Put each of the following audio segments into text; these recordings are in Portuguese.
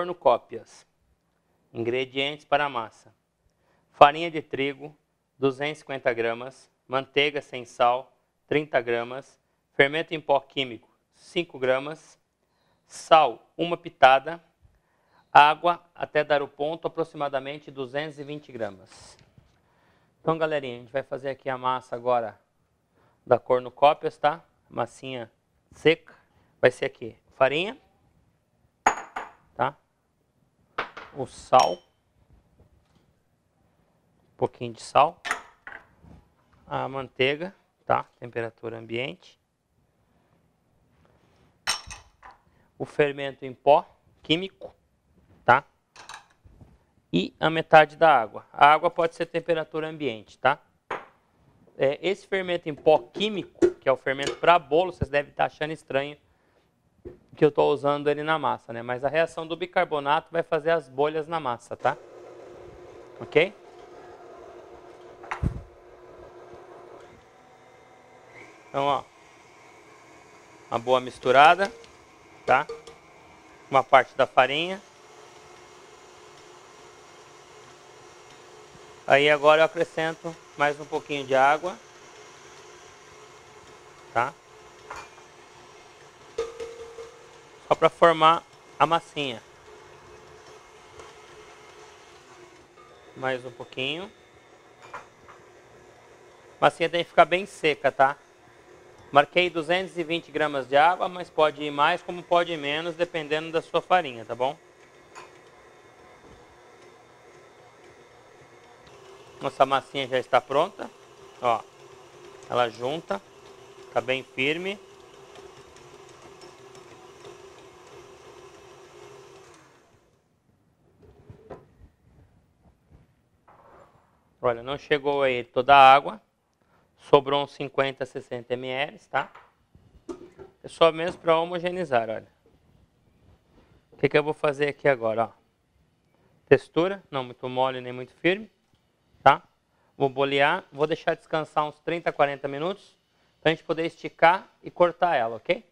Cornucópias. Ingredientes para a massa. Farinha de trigo, 250 gramas. Manteiga sem sal, 30 gramas. Fermento em pó químico, 5 gramas. Sal, uma pitada. Água, até dar o ponto, aproximadamente 220 gramas. Então, galerinha, a gente vai fazer aqui a massa agora da cornucópias, tá? Massinha seca. Vai ser aqui farinha, tá? O sal, um pouquinho de sal, a manteiga, tá? Temperatura ambiente. O fermento em pó químico, tá? E a metade da água. A água pode ser temperatura ambiente, tá? É, esse fermento em pó químico, que é o fermento para bolo, vocês devem estar achando estranho que eu estou usando ele na massa, né? Mas a reação do bicarbonato vai fazer as bolhas na massa, tá? Ok? Então, ó, uma boa misturada, tá? Uma parte da farinha. Aí agora eu acrescento mais um pouquinho de água, tá? Só para formar a massinha. Mais um pouquinho. A massinha tem que ficar bem seca, tá? Marquei 220 gramas de água, mas pode ir mais como pode ir menos, dependendo da sua farinha, tá bom? Nossa massinha já está pronta. Ó, ela junta, tá bem firme. Olha, não chegou aí toda a água. Sobrou uns 50, 60 ml, tá? É só mesmo para homogeneizar, olha. O que, que eu vou fazer aqui agora, ó? Textura, não muito mole nem muito firme, tá? Vou bolear, vou deixar descansar uns 30, 40 minutos, para a gente poder esticar e cortar ela, ok?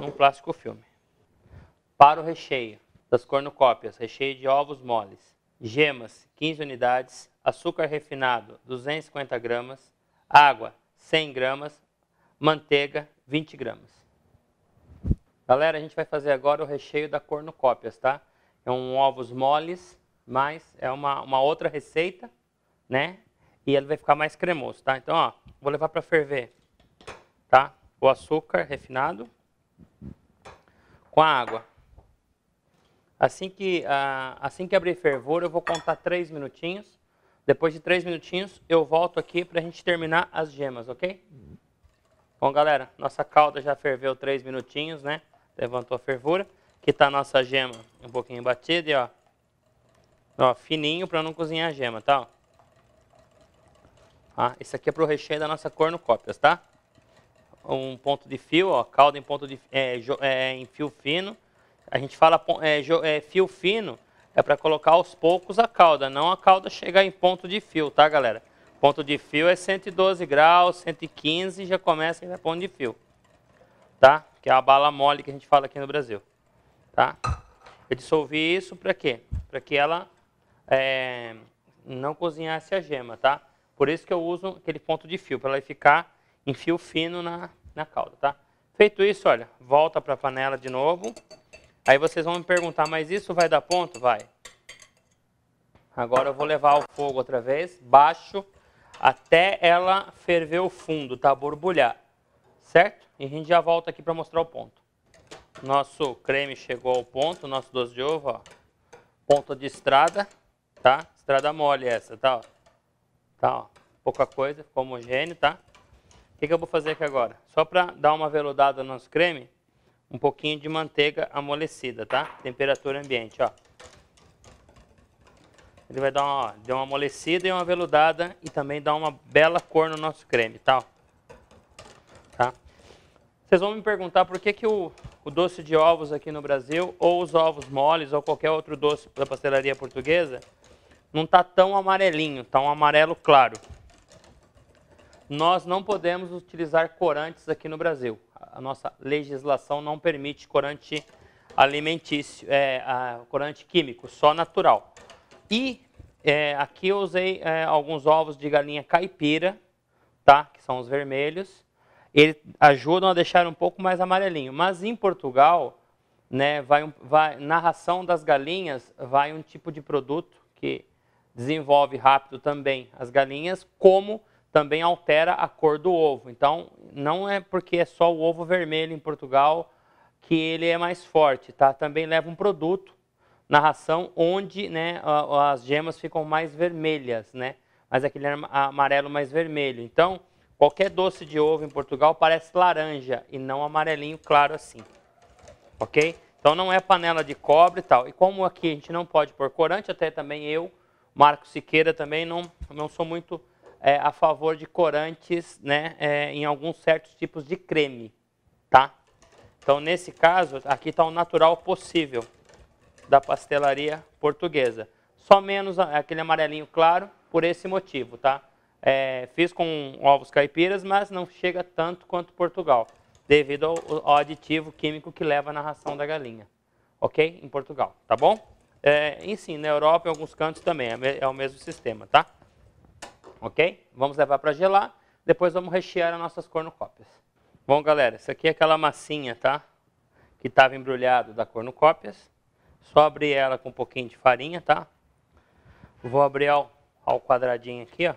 Num plástico filme. Para o recheio das cornucópias, recheio de ovos moles, gemas, 15 unidades, açúcar refinado 250 gramas, água 100 gramas, manteiga 20 gramas. Galera, a gente vai fazer agora o recheio da cornucópias, tá? É um ovos moles, mas é uma, uma outra receita, né? E ele vai ficar mais cremoso, tá? Então, ó, vou levar para ferver, tá? O açúcar refinado com a água. Assim que, assim que abrir fervor, eu vou contar três minutinhos depois de três minutinhos, eu volto aqui para a gente terminar as gemas, ok? Bom, galera, nossa calda já ferveu três minutinhos, né? Levantou a fervura. Aqui está a nossa gema um pouquinho batida e ó, ó fininho para não cozinhar a gema, tá? Ó. Ah, esse aqui é para o recheio da nossa cornucópias, tá? Um ponto de fio, ó, calda em ponto de é, é, em fio fino. A gente fala é, é, fio fino é para colocar aos poucos a calda, não a calda chegar em ponto de fio, tá, galera? Ponto de fio é 112 graus, 115 já começa a ponto de fio, tá? Que é a bala mole que a gente fala aqui no Brasil, tá? Eu dissolvi isso para quê? Para que ela é, não cozinhasse a gema, tá? Por isso que eu uso aquele ponto de fio, para ela ficar em fio fino na, na calda, tá? Feito isso, olha, volta para a panela de novo. Aí vocês vão me perguntar, mas isso vai dar ponto? Vai. Agora eu vou levar ao fogo outra vez, baixo, até ela ferver o fundo, tá? Borbulhar. Certo? E a gente já volta aqui para mostrar o ponto. Nosso creme chegou ao ponto, nosso doce de ovo, ó. Ponto de estrada, tá? Estrada mole essa, tá? Ó. Tá, ó. Pouca coisa, ficou homogêneo, tá? O que, que eu vou fazer aqui agora? Só para dar uma veludada no nosso creme, um pouquinho de manteiga amolecida, tá? Temperatura ambiente, ó. Ele vai dar uma, dar uma amolecida e uma veludada e também dar uma bela cor no nosso creme, tá? tá? Vocês vão me perguntar por que, que o, o doce de ovos aqui no Brasil, ou os ovos moles, ou qualquer outro doce da pastelaria portuguesa, não está tão amarelinho, está um amarelo claro. Nós não podemos utilizar corantes aqui no Brasil a nossa legislação não permite corante alimentício, é, corante químico, só natural. E é, aqui eu usei é, alguns ovos de galinha caipira, tá? que são os vermelhos. Eles ajudam a deixar um pouco mais amarelinho. Mas em Portugal, né, vai, vai, na ração das galinhas, vai um tipo de produto que desenvolve rápido também as galinhas, como também altera a cor do ovo. Então, não é porque é só o ovo vermelho em Portugal que ele é mais forte, tá? Também leva um produto na ração onde né, as gemas ficam mais vermelhas, né? Mas aquele amarelo mais vermelho. Então, qualquer doce de ovo em Portugal parece laranja e não amarelinho claro assim. Ok? Então não é panela de cobre e tal. E como aqui a gente não pode pôr corante, até também eu, Marco Siqueira, também não, não sou muito é, a favor de corantes né, é, em alguns certos tipos de creme, tá? Então, nesse caso, aqui está o natural possível da pastelaria portuguesa. Só menos aquele amarelinho claro, por esse motivo, tá? É, fiz com ovos caipiras, mas não chega tanto quanto Portugal, devido ao, ao, aditivo químico que leva na ração da galinha. Ok? Em Portugal, tá bom? É, e sim, na Europa, em alguns cantos também, é, é o mesmo sistema, tá? Ok? Vamos levar para gelar. Depois vamos rechear as nossas cornucópias. Bom, galera, isso aqui é aquela massinha, tá? Que estava embrulhado da cornucópias. Só abrir ela com um pouquinho de farinha, tá? Vou abrir ao, ao quadradinho aqui, ó.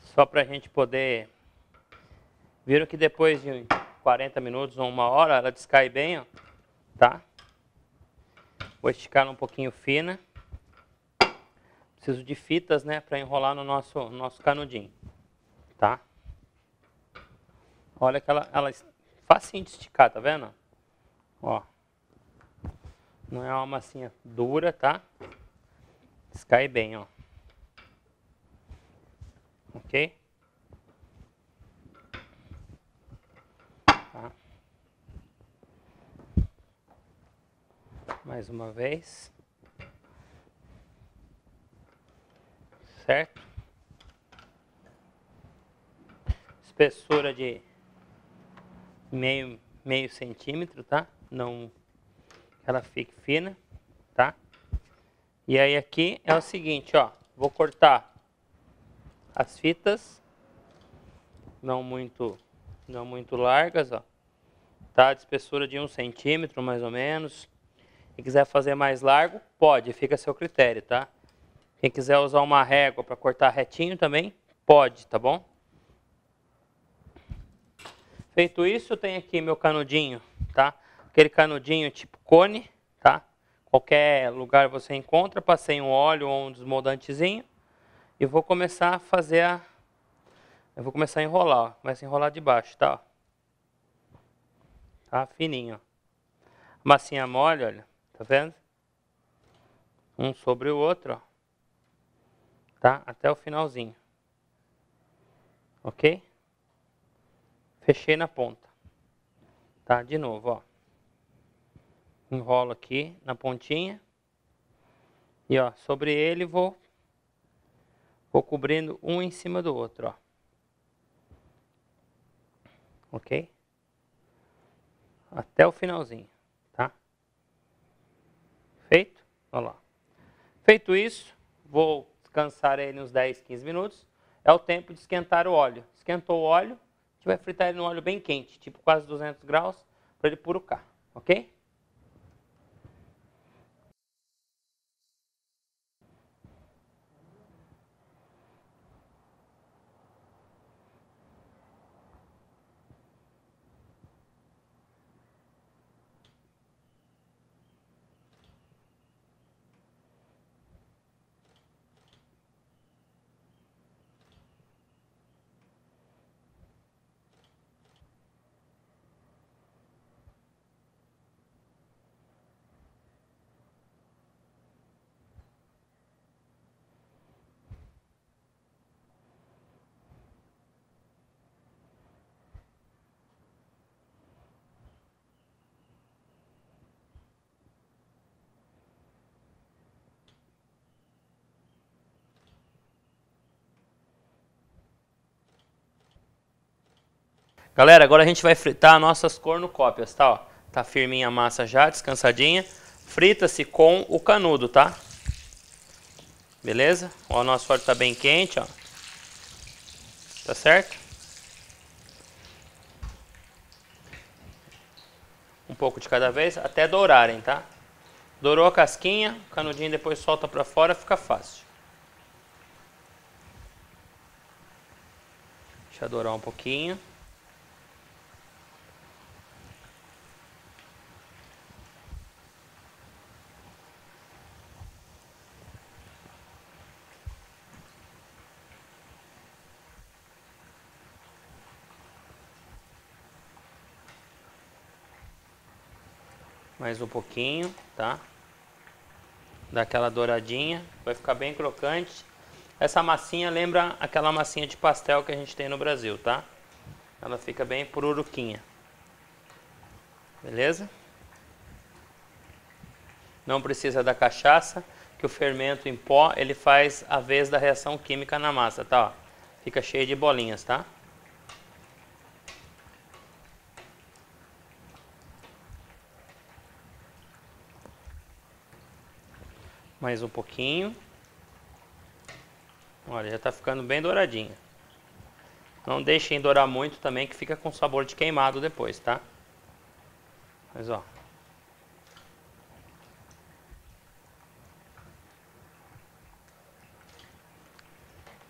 Só para a gente poder... Viram que depois de 40 minutos ou uma hora, ela descai bem, ó. Tá? Vou esticar um pouquinho fina. Preciso de fitas, né, para enrolar no nosso, nosso canudinho, tá? Olha que ela, ela é facinho de esticar, tá vendo? Ó. Não é uma massinha dura, tá? Descai bem, ó. Ok? Tá. Mais uma vez. Certo? Espessura de meio, meio centímetro, tá? Não ela fique fina, tá? E aí aqui é o seguinte, ó, vou cortar as fitas, não muito, não muito largas, ó, tá? De espessura de um centímetro mais ou menos. Se quiser fazer mais largo, pode, fica a seu critério, tá? Quem quiser usar uma régua para cortar retinho também, pode, tá bom? Feito isso, eu tenho aqui meu canudinho, tá? Aquele canudinho tipo cone, tá? Qualquer lugar você encontra, passei um óleo ou um desmoldantezinho e vou começar a fazer a... Eu vou começar a enrolar, ó. Começa a enrolar de baixo, tá? Tá fininho, ó. Massinha mole, olha, tá vendo? Um sobre o outro, ó tá? Até o finalzinho. Ok? Fechei na ponta. Tá? De novo, ó. Enrolo aqui na pontinha. E ó, sobre ele vou vou cobrindo um em cima do outro, ó. OK? Até o finalzinho, tá? Feito? Olha lá. Feito isso, vou descansar ele uns 10, 15 minutos, é o tempo de esquentar o óleo. Esquentou o óleo, a gente vai fritar ele no óleo bem quente, tipo quase 200 graus, para ele purucar, ok? Galera, agora a gente vai fritar nossas cornucópias, tá? Ó. Tá firminha a massa já, descansadinha. Frita-se com o canudo, tá? Beleza? Ó, o nosso óleo tá bem quente, ó. Tá certo? Um pouco de cada vez, até dourarem, tá? Dourou a casquinha, o canudinho depois solta para fora, fica fácil. Deixa dourar um pouquinho. Mais um pouquinho, tá? Dá aquela douradinha, vai ficar bem crocante. Essa massinha lembra aquela massinha de pastel que a gente tem no Brasil, tá? Ela fica bem pururuquinha. Beleza? Não precisa da cachaça, que o fermento em pó, ele faz a vez da reação química na massa, tá? Fica cheio de bolinhas, tá? Mais um pouquinho. Olha, já está ficando bem douradinha. Não deixem dourar muito também, que fica com sabor de queimado depois, tá? Mas ó.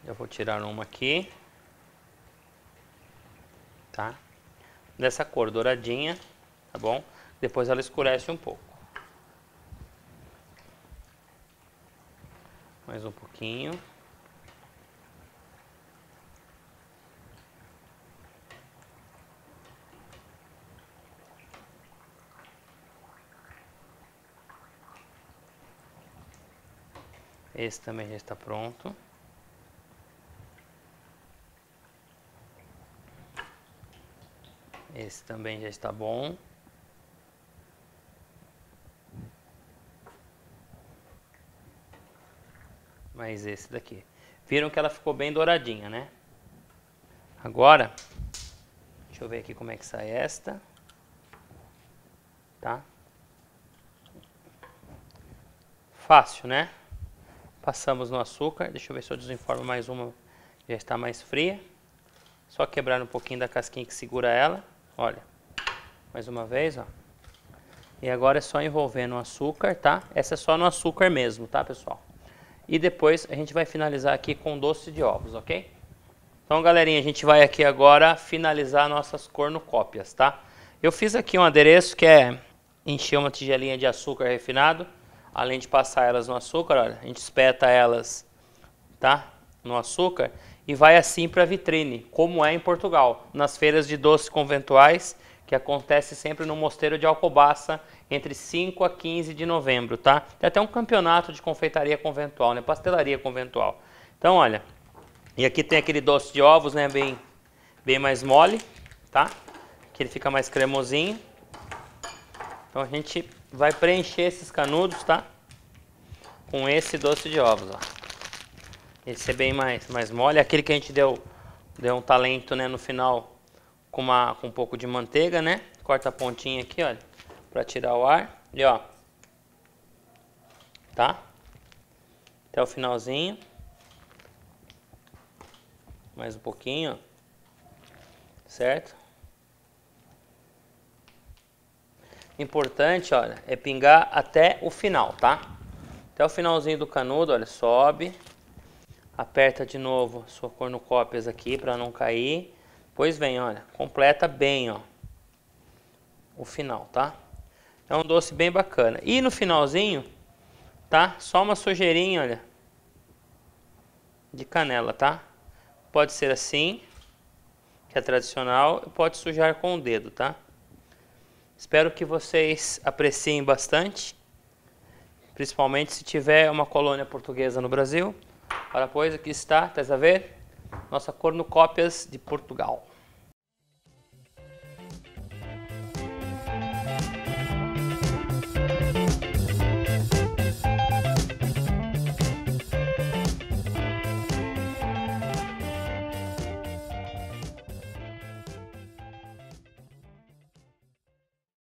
Eu vou tirar uma aqui. Tá? Dessa cor douradinha, tá bom? Depois ela escurece um pouco. Mais um pouquinho. Esse também já está pronto. Esse também já está bom. Mais esse daqui. Viram que ela ficou bem douradinha, né? Agora, deixa eu ver aqui como é que sai esta. Tá? Fácil, né? Passamos no açúcar. Deixa eu ver se eu desenformo mais uma. Já está mais fria. Só quebrar um pouquinho da casquinha que segura ela. Olha. Mais uma vez, ó. E agora é só envolver no açúcar, tá? Essa é só no açúcar mesmo, tá, pessoal? E depois a gente vai finalizar aqui com doce de ovos, ok? Então, galerinha, a gente vai aqui agora finalizar nossas cornucópias, tá? Eu fiz aqui um adereço que é encher uma tigelinha de açúcar refinado, além de passar elas no açúcar, olha, a gente espeta elas, tá? No açúcar e vai assim para a vitrine, como é em Portugal, nas feiras de doces conventuais, que acontece sempre no Mosteiro de Alcobaça entre 5 a 15 de novembro, tá? Tem até um campeonato de confeitaria conventual, né? Pastelaria conventual. Então, olha, e aqui tem aquele doce de ovos, né? Bem, bem mais mole, tá? Que ele fica mais cremosinho. Então a gente vai preencher esses canudos, tá? Com esse doce de ovos, ó. Esse é bem mais, mais mole, aquele que a gente deu, deu um talento, né? No final com, uma, com um pouco de manteiga, né? Corta a pontinha aqui, olha para tirar o ar. E ó, tá? Até o finalzinho. Mais um pouquinho, certo? Importante, olha, é pingar até o final, tá? Até o finalzinho do canudo, olha, sobe. Aperta de novo sua cornucópias aqui para não cair. Pois vem, olha, completa bem, ó, o final, tá? É um doce bem bacana. E no finalzinho, tá? Só uma sujeirinha, olha. De canela, tá? Pode ser assim, que é tradicional, pode sujar com o dedo, tá? Espero que vocês apreciem bastante, principalmente se tiver uma colônia portuguesa no Brasil. Para pois aqui está, estás a ver? Nossa cornucópias de Portugal.